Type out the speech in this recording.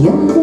love